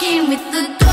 Walking with the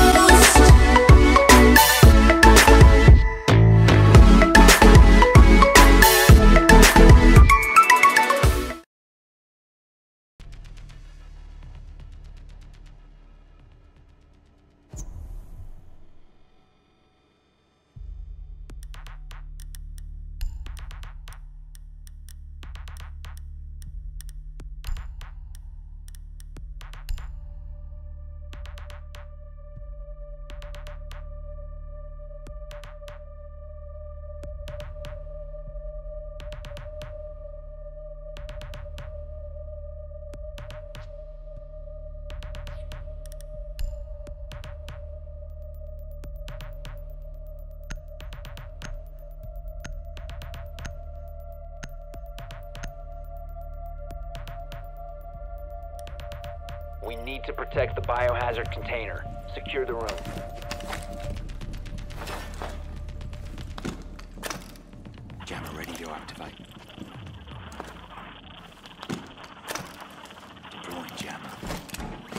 We need to protect the biohazard container. Secure the room. Jammer ready to activate. Deploying jammer.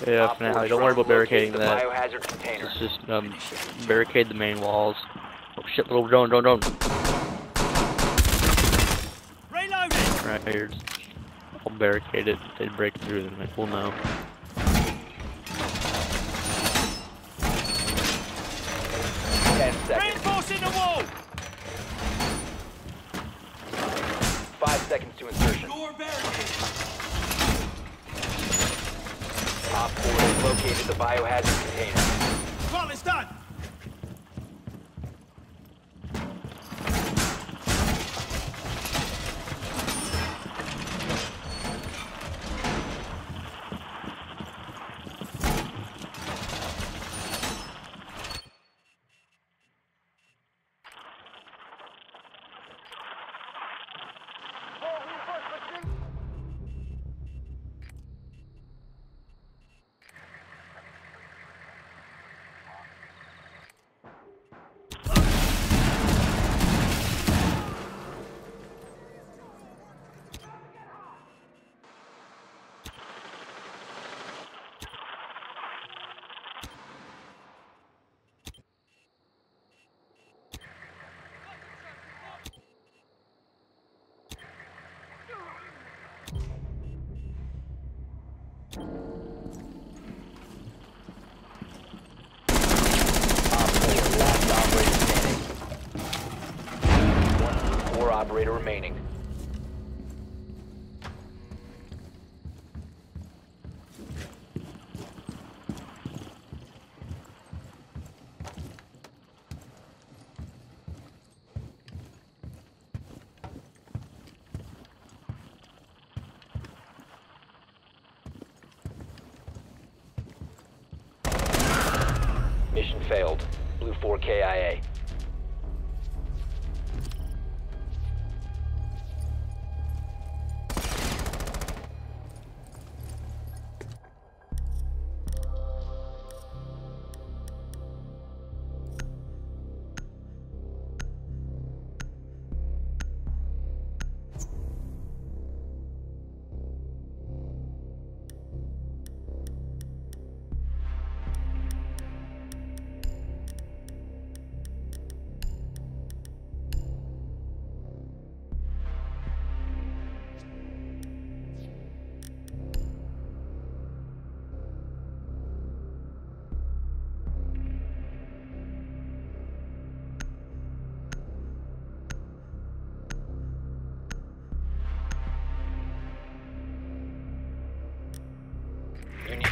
Yeah, Op for now. Don't worry about barricading the that. biohazard container. Let's just um, barricade the main walls. Oh shit, little drone, drone, drone. Reloading! Right here. I'll barricade it. If they break through, then we'll know. Ten seconds. Reinforcing the wall! Five seconds to insertion. Op 4 has located the biohazard container. Well, it's done! Op 4, last operator standing. One four operator remaining. Mission failed. Blue 4 KIA.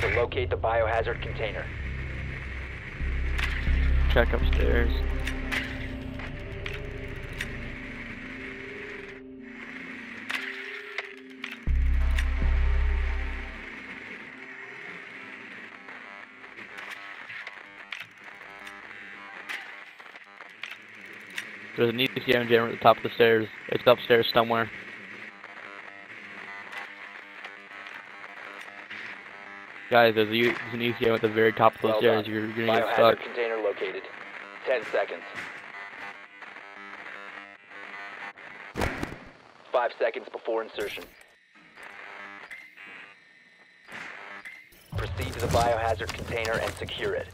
To locate the biohazard container. Check upstairs. There's an ECM jammer at the top of the stairs. It's upstairs somewhere. Guys, there's, a, there's an ECM at the very top of the Well stairs. done. You're, you're gonna get Biohazard stuck. container located. Ten seconds. Five seconds before insertion. Proceed to the biohazard container and secure it.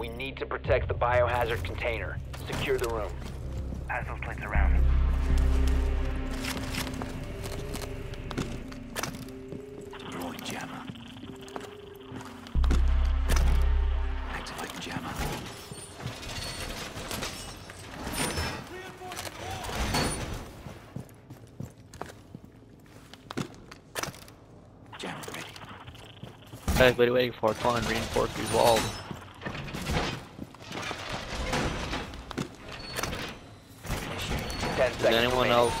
We need to protect the biohazard container. Secure the room. Pass those plates around. Throwing jammer. Activate jammer. Jammer ready. Guys, what are you waiting for? Come on, reinforce these walls. Ten Does seconds anyone else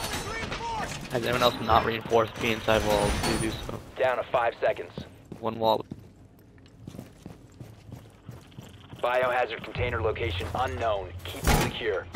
has anyone else not reinforced the inside walls? Please do so. Down to five seconds. One wall. Biohazard container location unknown. Keep it secure.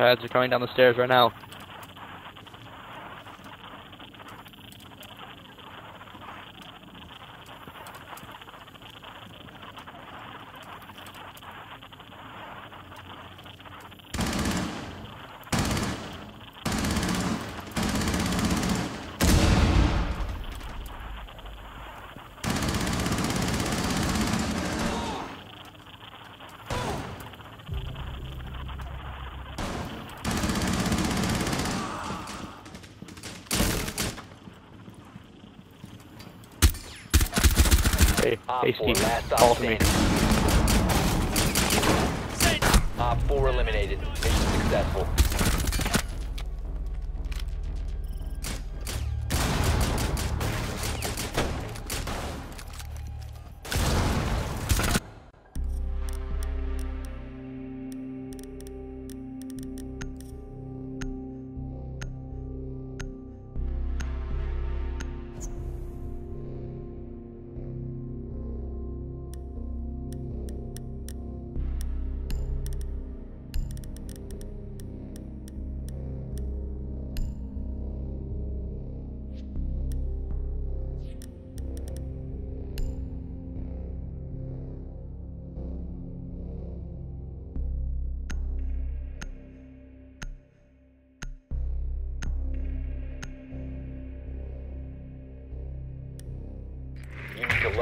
Guys, they're coming down the stairs right now. Hey, Op hey 4, Steve, last call to me. standing. Op 4 eliminated. Mission successful.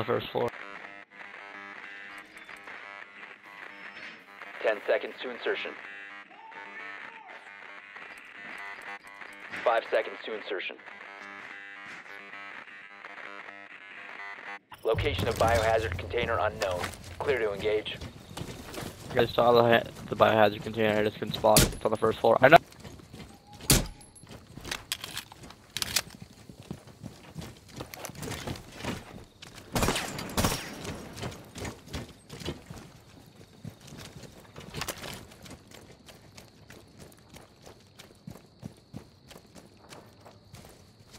The first floor. 10 seconds to insertion. 5 seconds to insertion. Location of biohazard container unknown. Clear to engage. You guys saw the the biohazard container. I just couldn't spot it. It's on the first floor. I know.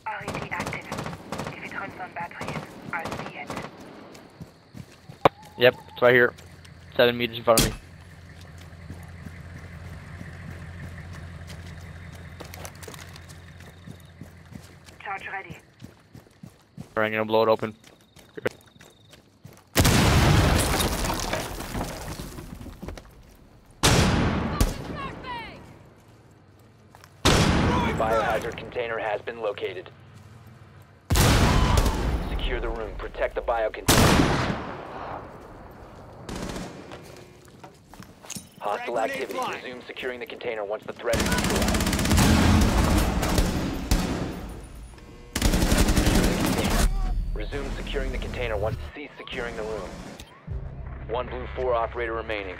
RED active. If it runs on batteries, I'll see it. Yep, it's right here. Seven meters in front of me. Charge ready. Alright, I'm gonna blow it open. Biohazard container has been located. Secure the room. Protect the bio Hostile activity. Resume securing the container once the threat is neutralized. Resume securing the container once cease securing the room. One Blue 4 operator remaining.